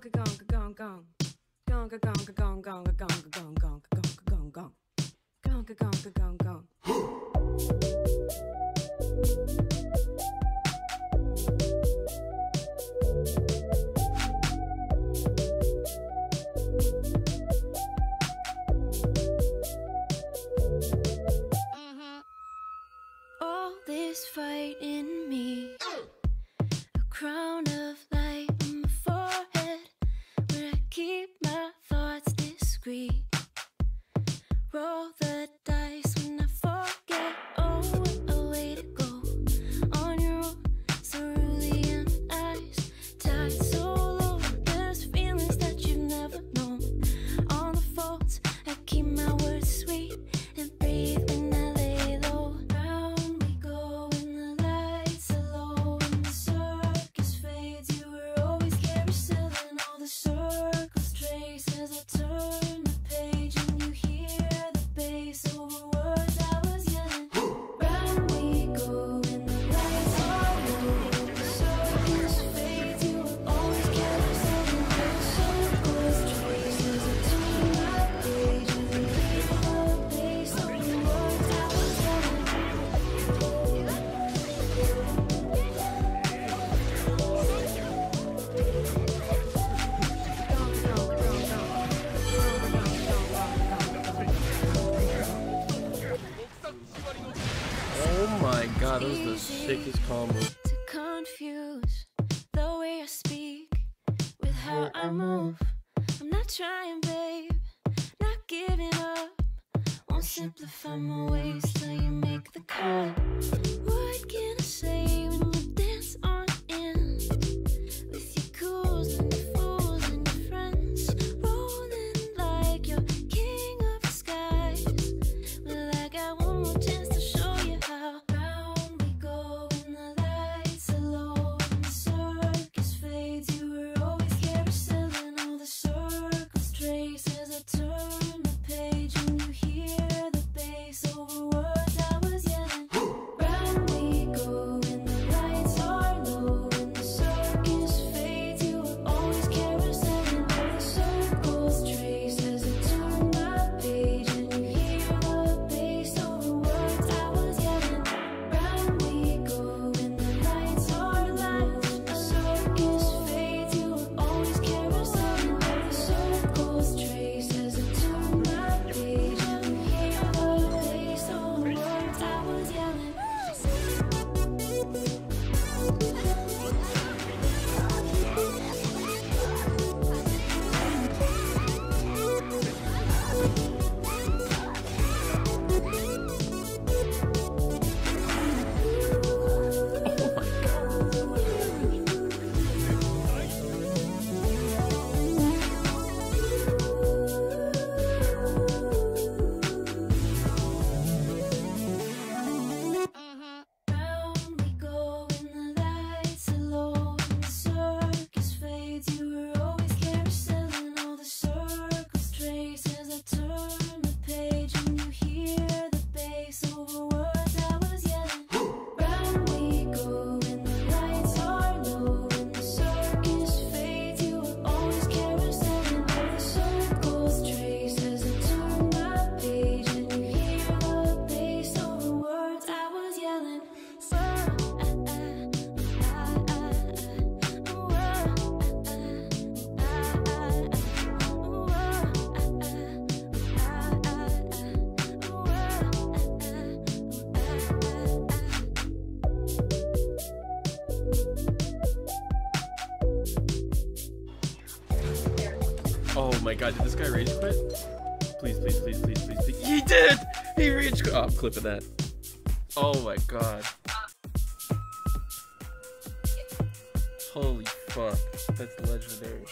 gong gong gong gong gong gong gong gong gong gong gong gong gong gong gong gong gong gong gong All this fight in me, a crown of after my god, that was the sickest combo. To confuse the way I speak with how I mm-hmm. move. I'm not trying, babe, not giving up. Won't simplify my ways till you make the cut. What can I say? Oh my god, did this guy rage quit? Please, please, please, please, please, please. He did! He rage quit! Oh, I'm clipping that. Oh my god. Holy fuck. That's legendary.